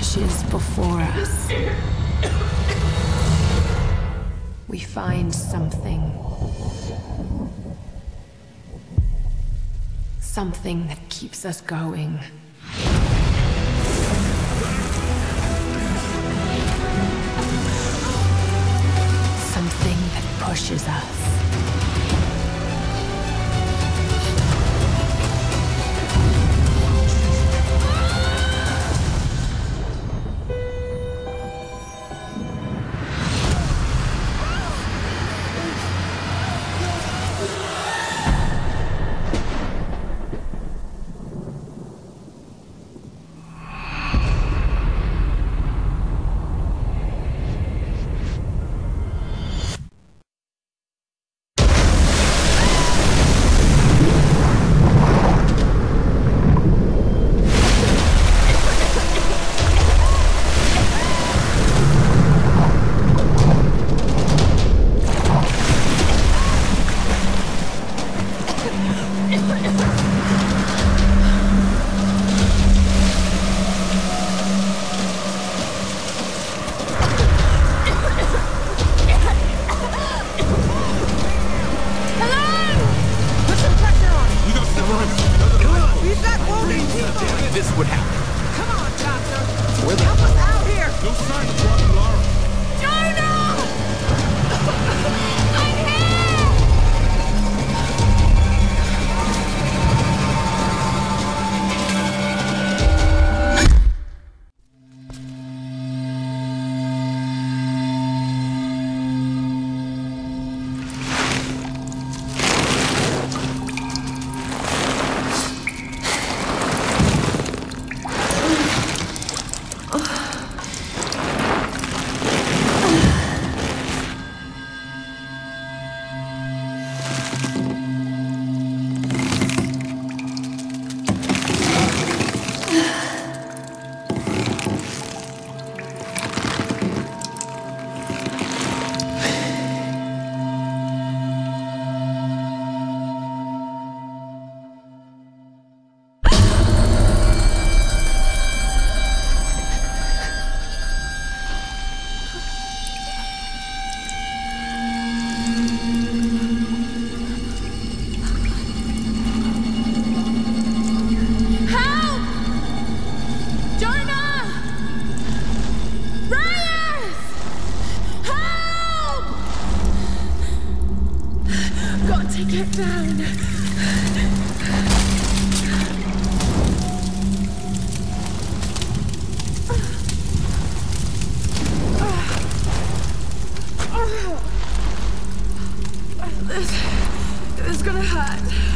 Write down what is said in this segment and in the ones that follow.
Flashes before us, we find something. Something that keeps us going. Something that pushes us. Hurt.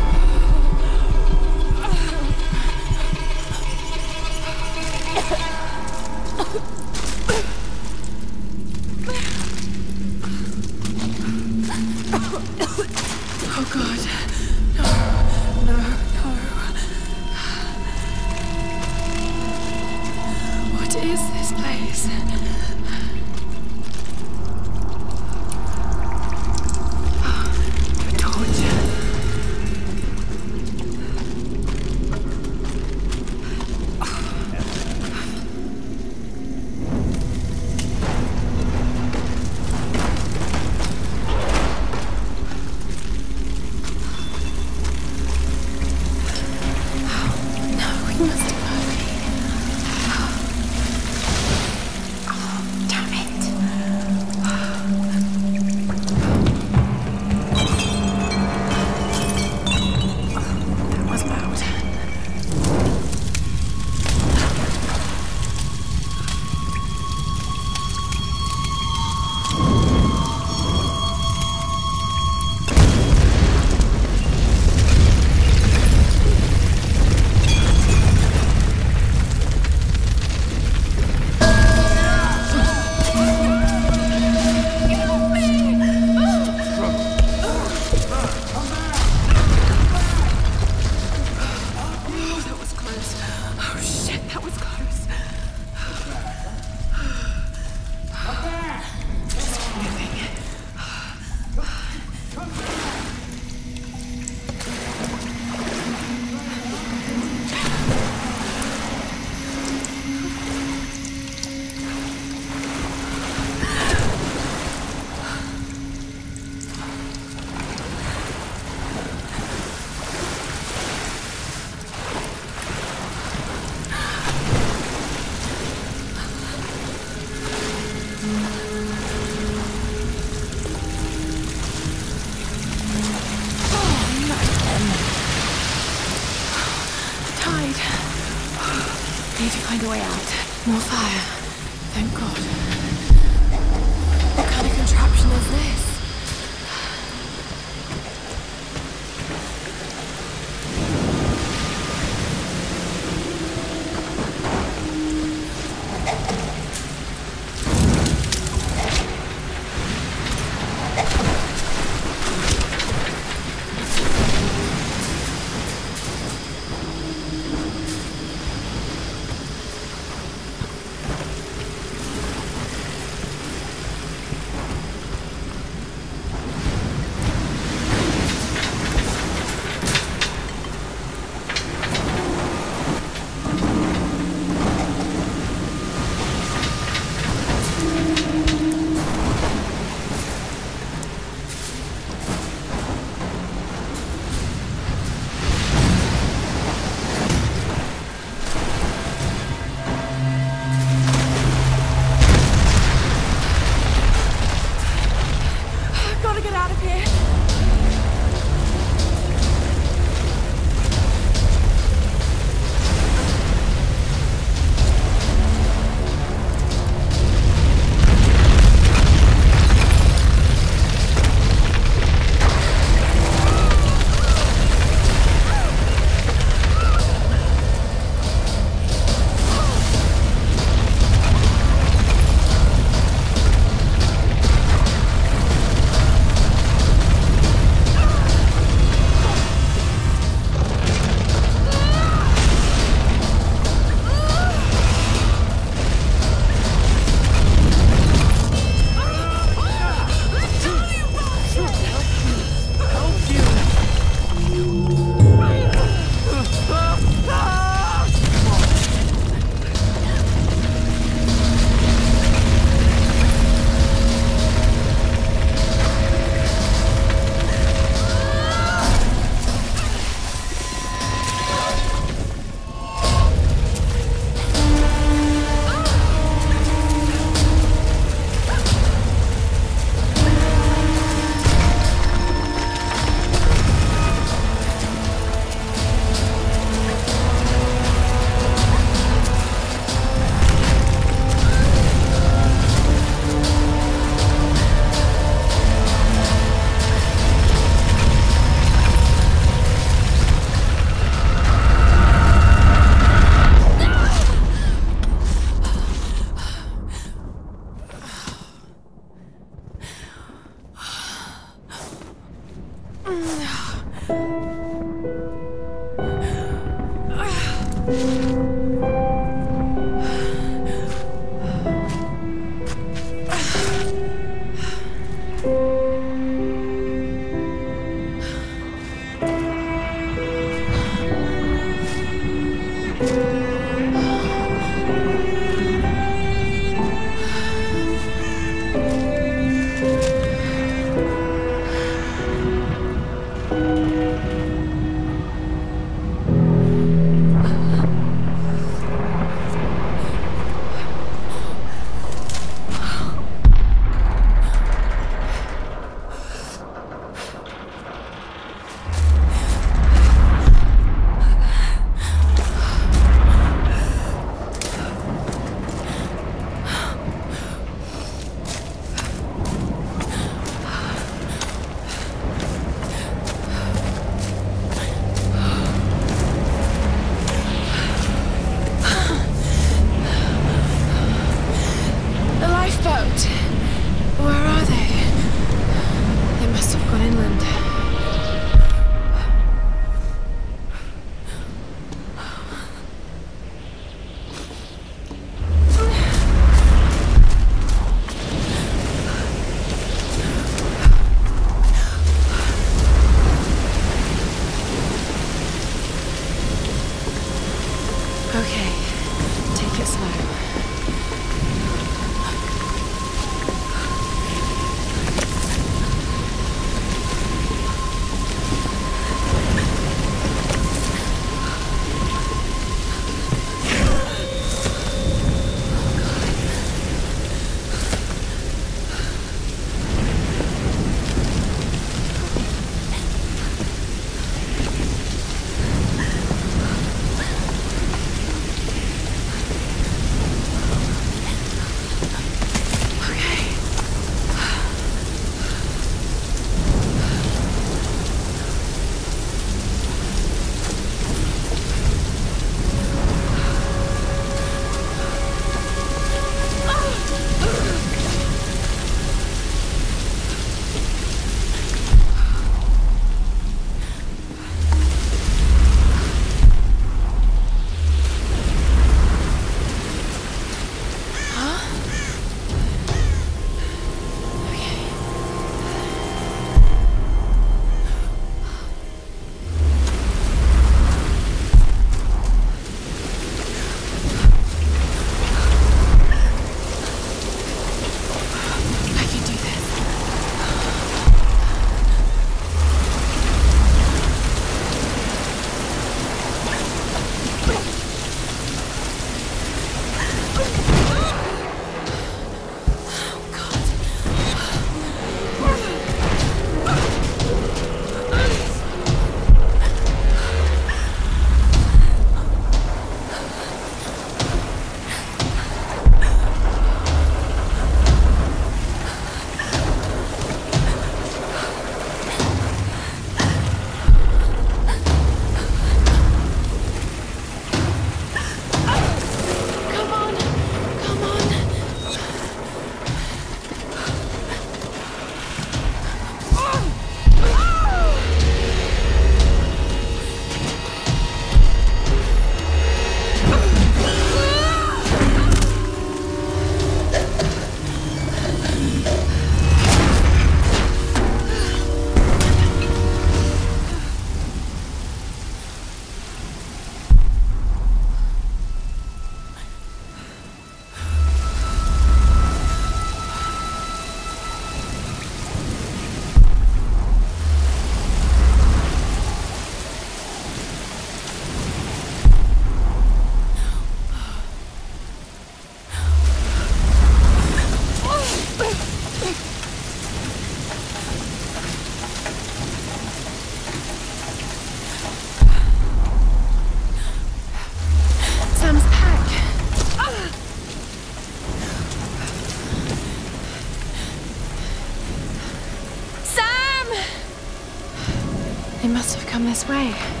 Way.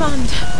Please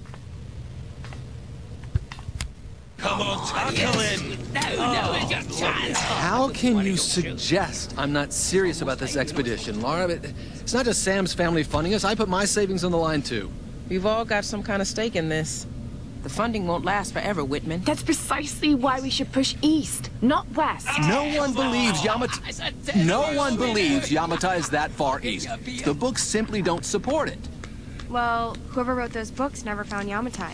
How can you suggest I'm not serious about this expedition, Lara? It's not just Sam's family funding us. I put my savings on the line, too. We've all got some kind of stake in this. The funding won't last forever, Whitman. That's precisely why we should push east, not west. No one believes Yamata... No one believes Yamata is that far east. The books simply don't support it. Well, whoever wrote those books never found Yamatai.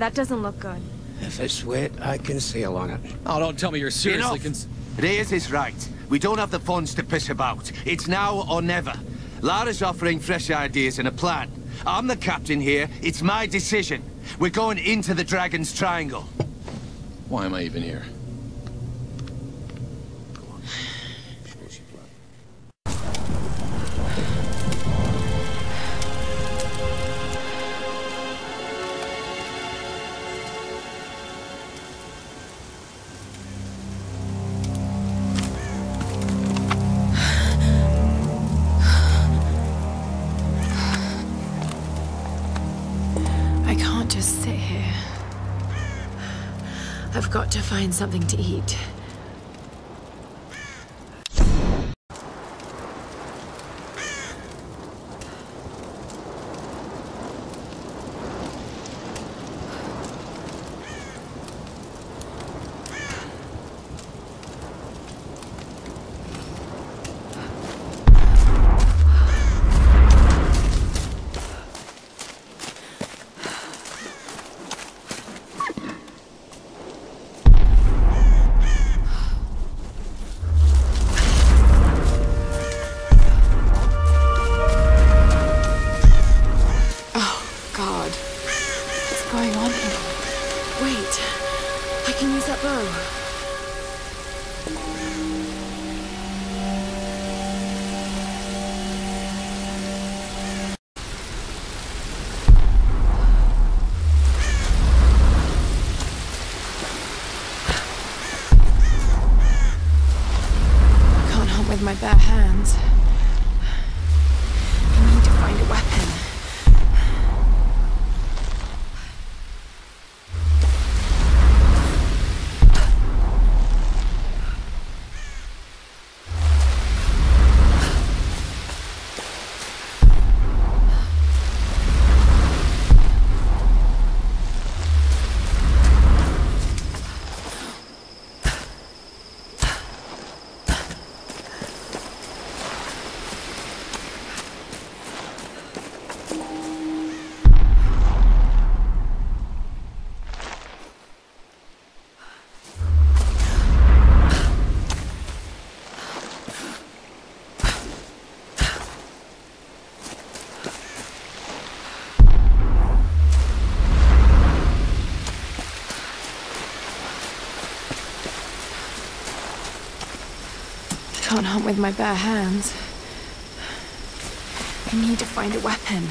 That doesn't look good. If it's wet, I can sail on it. Oh, don't tell me you're seriously Enough. cons- Reyes is right. We don't have the funds to piss about. It's now or never. Lara's offering fresh ideas and a plan. I'm the captain here. It's my decision. We're going into the Dragon's Triangle. Why am I even here? Got to find something to eat. Can't with my bare hands. I need to find a weapon.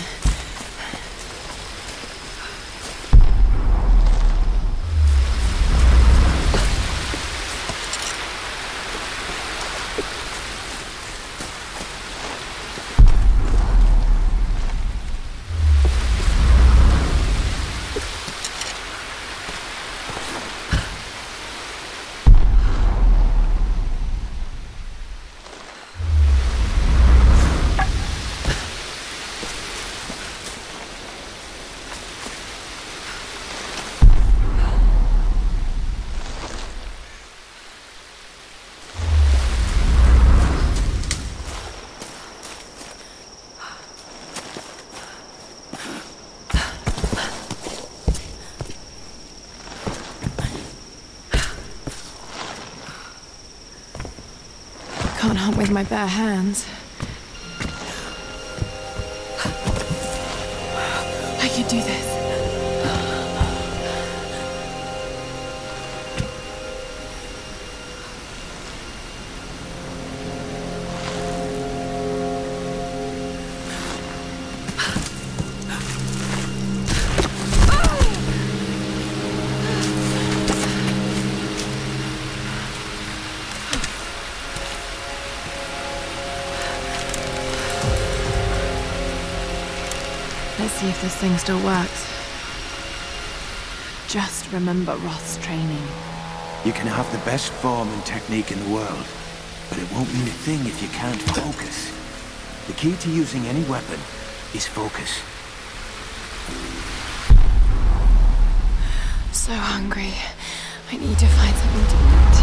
Can't hunt with my bare hands. See if this thing still works. just remember Roth's training. You can have the best form and technique in the world, but it won't mean a thing if you can't focus. The key to using any weapon is focus. So hungry. I need to find something to eat.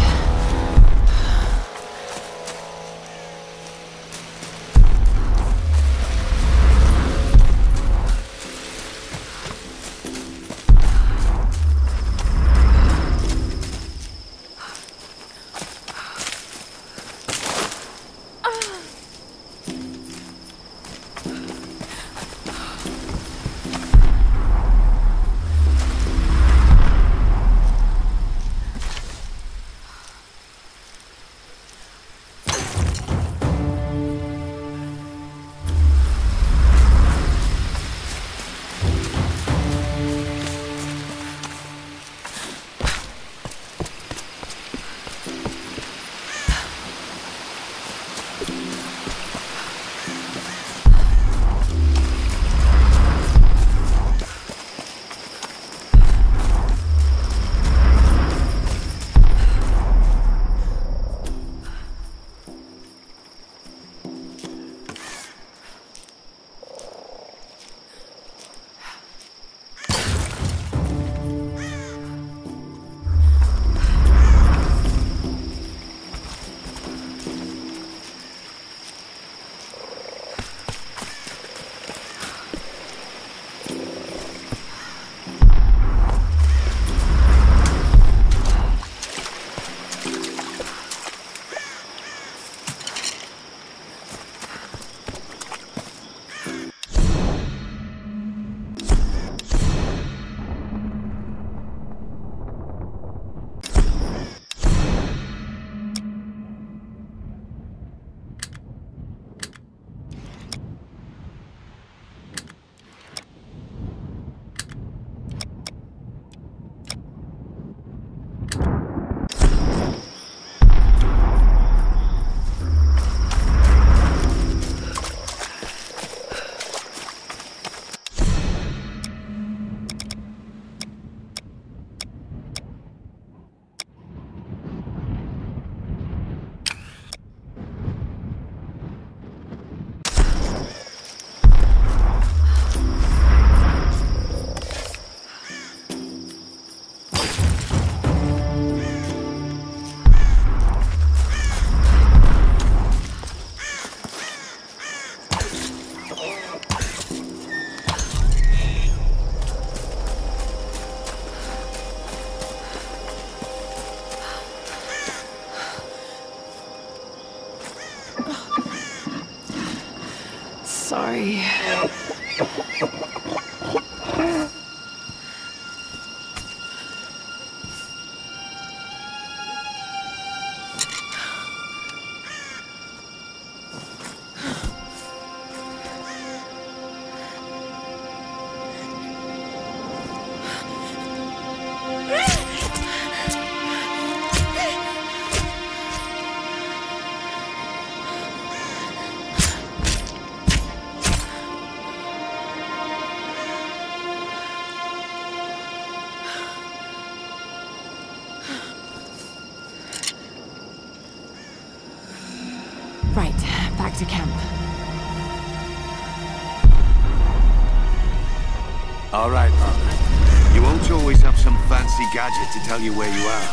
To tell you where you are.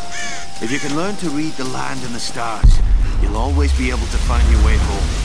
If you can learn to read the land and the stars, you'll always be able to find your way home.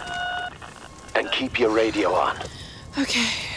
Keep your radio on. Okay.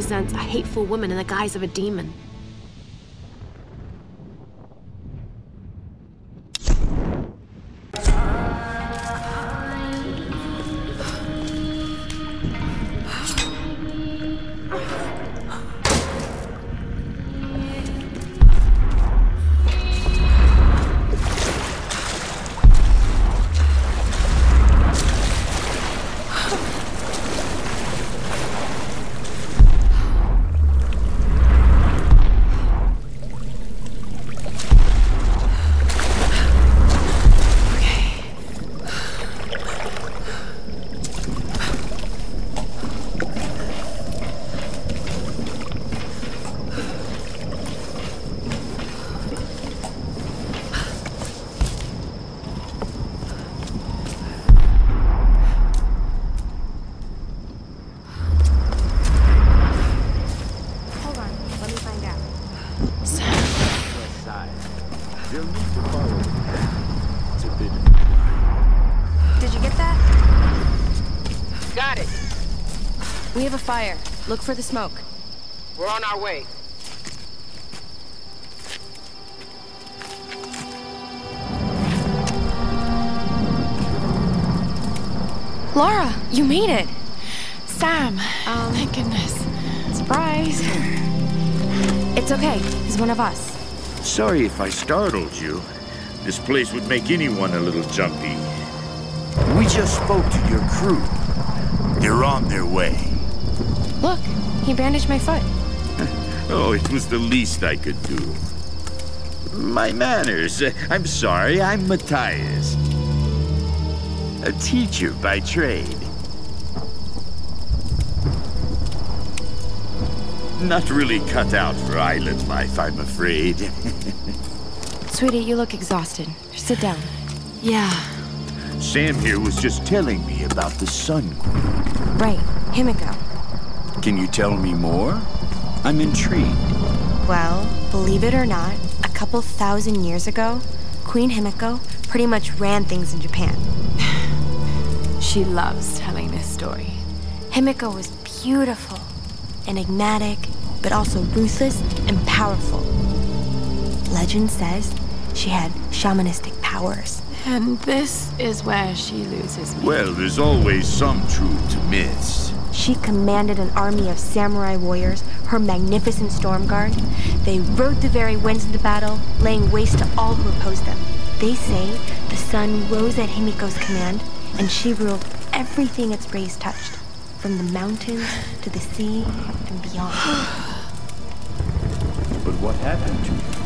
Represents a hateful woman in the guise of a demon. Fire. Look for the smoke. We're on our way. Lara, you made it. Sam. Um, Thank goodness. Surprise. It's okay. He's one of us. Sorry if I startled you. This place would make anyone a little jumpy. We just spoke to your crew. They're on their way. Look, he bandaged my foot. Oh, it was the least I could do. My manners. Uh, I'm sorry, I'm Matthias. A teacher by trade. Not really cut out for island life, I'm afraid. Sweetie, you look exhausted. Sit down. Yeah. Sam here was just telling me about the Sun Queen. Right, Himiko. Can you tell me more? I'm intrigued. Well, believe it or not, a couple thousand years ago, Queen Himiko pretty much ran things in Japan. She loves telling this story. Himiko was beautiful, enigmatic, but also ruthless and powerful. Legend says she had shamanistic powers. And this is where she loses me. Well, there's always some truth to myths. She commanded an army of samurai warriors, her magnificent storm guard. They rode the very winds into battle, laying waste to all who opposed them. They say the sun rose at Himiko's command, and she ruled everything its rays touched, from the mountains to the sea and beyond. But what happened to you?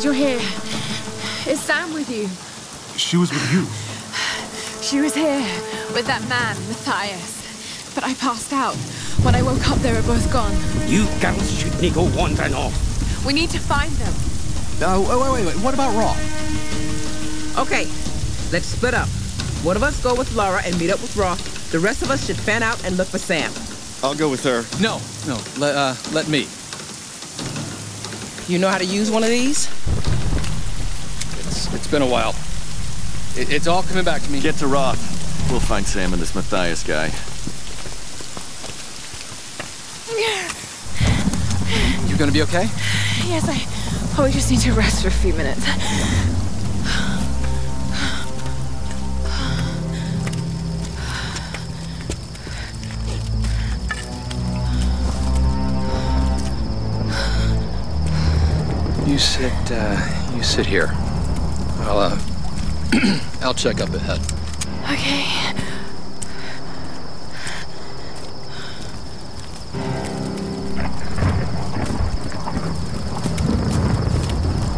Glad you're here. Is Sam with you? She was with you. She was here with that man, Matthias. But I passed out. When I woke up, they were both gone. You girls shouldn't go wandering off. We need to find them. Oh, wait, wait, wait. What about Roth? Okay, let's split up. One of us go with Lara and meet up with Roth. The rest of us should fan out and look for Sam. I'll go with her. No, no. Let, uh, let me. You know how to use one of these? It's, it's been a while. It, it's all coming back to me. Get to Roth. We'll find Sam and this Matthias guy. You gonna be okay? Yes, I Oh, we just need to rest for a few minutes. You sit, uh, you sit here. I'll, uh, I'll check up ahead. Okay.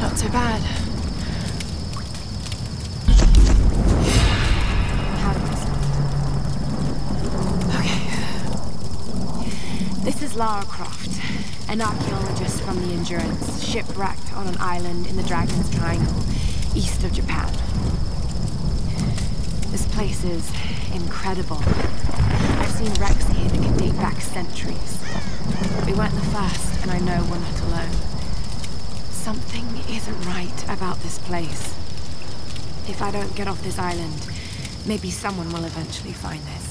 Not so bad. Okay. This is Lara Croft, an archaeologist from the Endurance, shipwrecked on an island in the Dragon's Triangle east of Japan. This place is incredible. I've seen wrecks here that can date back centuries. We weren't the first, and I know we're not alone. Something isn't right about this place. If I don't get off this island, maybe someone will eventually find this.